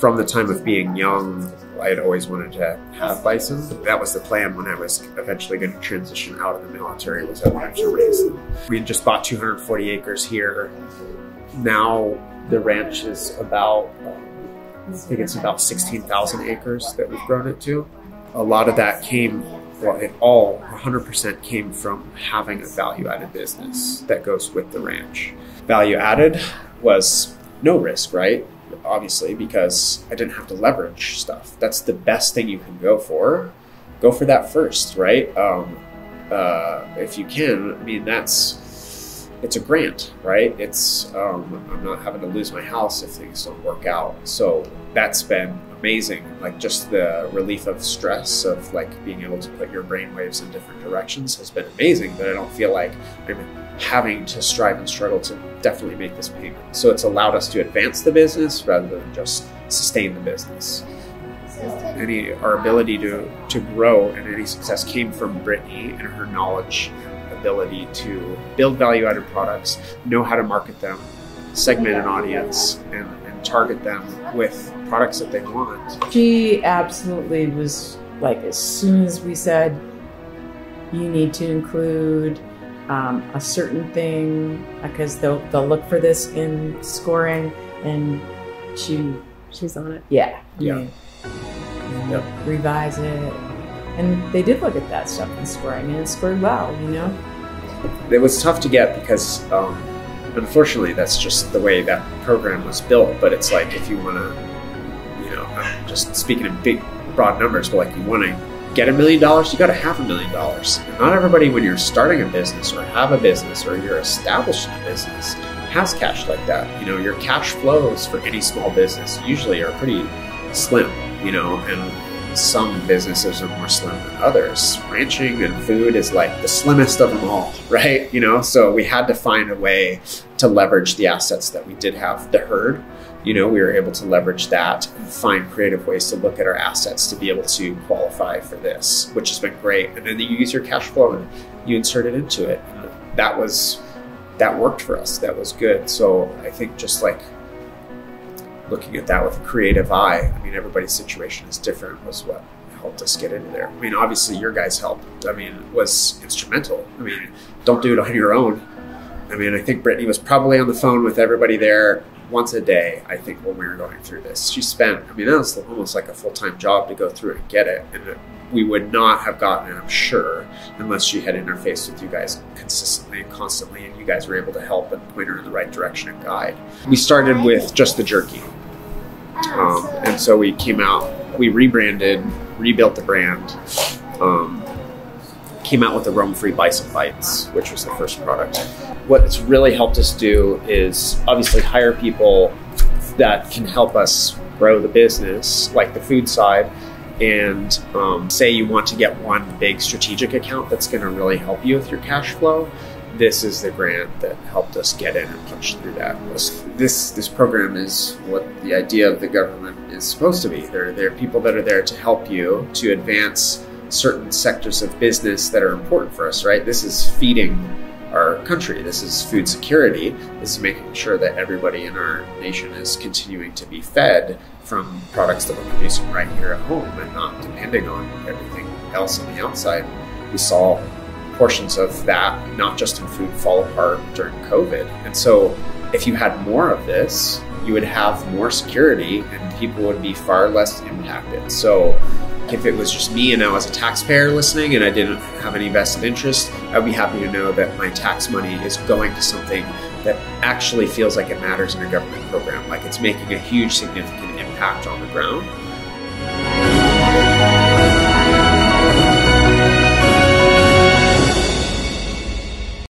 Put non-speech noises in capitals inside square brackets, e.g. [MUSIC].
from the time of being young, I had always wanted to have bison. That was the plan when I was eventually going to transition out of the military was I wanted to raise them. We just bought 240 acres here. Now the ranch is about, I think it's about 16,000 acres that we've grown it to. A lot of that came, well, it all 100% came from having a value added business that goes with the ranch. Value added was no risk, right? Obviously, because I didn't have to leverage stuff. That's the best thing you can go for. Go for that first, right? Um, uh, if you can, I mean, that's it's a grant, right? It's um, I'm not having to lose my house if things don't work out. So that's been amazing. Like just the relief of stress of like being able to put your brain waves in different directions has been amazing. But I don't feel like I'm having to strive and struggle to definitely make this payment. So it's allowed us to advance the business rather than just sustain the business. Any our ability to to grow and any success came from Brittany and her knowledge, ability to build value-added products, know how to market them, segment an audience, and, and target them with products that they want. She absolutely was like as soon as we said you need to include um, a certain thing because they'll they'll look for this in scoring, and she she's on it. Yeah, yeah, yep. revise it, and they did look at that stuff in scoring, and it scored well. You know, it was tough to get because. Um, unfortunately, that's just the way that program was built. But it's like if you want to, you know, I'm just speaking in big, broad numbers, but like you want to get a million dollars, you got a half a million dollars. And not everybody, when you're starting a business or have a business or you're establishing a business, has cash like that. You know, your cash flows for any small business usually are pretty slim, you know, and some businesses are more slim than others. Ranching and food is like the slimmest of them all, [LAUGHS] right? You know, so we had to find a way to leverage the assets that we did have, the herd, you know, we were able to leverage that and find creative ways to look at our assets to be able to qualify for this, which has been great. And then you use your cash flow and you insert it into it. That was that worked for us. That was good. So I think just like looking at that with a creative eye, I mean, everybody's situation is different was what helped us get into there. I mean, obviously your guys' help, I mean, was instrumental. I mean, don't do it on your own. I mean, I think Brittany was probably on the phone with everybody there once a day, I think, when we were going through this. She spent, I mean, that was almost like a full time job to go through and get it. And we would not have gotten it, I'm sure, unless she had interfaced with you guys consistently and constantly, and you guys were able to help and point her in the right direction and guide. We started with just the jerky. Um, and so we came out, we rebranded, rebuilt the brand. Um, came out with the Roam Free Bison Bites, which was the first product. What it's really helped us do is obviously hire people that can help us grow the business, like the food side. And um, say you want to get one big strategic account that's going to really help you with your cash flow. This is the grant that helped us get in and punch through that. This this program is what the idea of the government is supposed to be. There, there are people that are there to help you to advance certain sectors of business that are important for us, right? This is feeding our country. This is food security. This is making sure that everybody in our nation is continuing to be fed from products that we're producing right here at home and not depending on everything else on the outside. We saw portions of that, not just in food, fall apart during COVID. And so if you had more of this, you would have more security and people would be far less impacted. So if it was just me and I was a taxpayer listening and I didn't have any vested interest, I'd be happy to know that my tax money is going to something that actually feels like it matters in a government program, like it's making a huge significant impact on the ground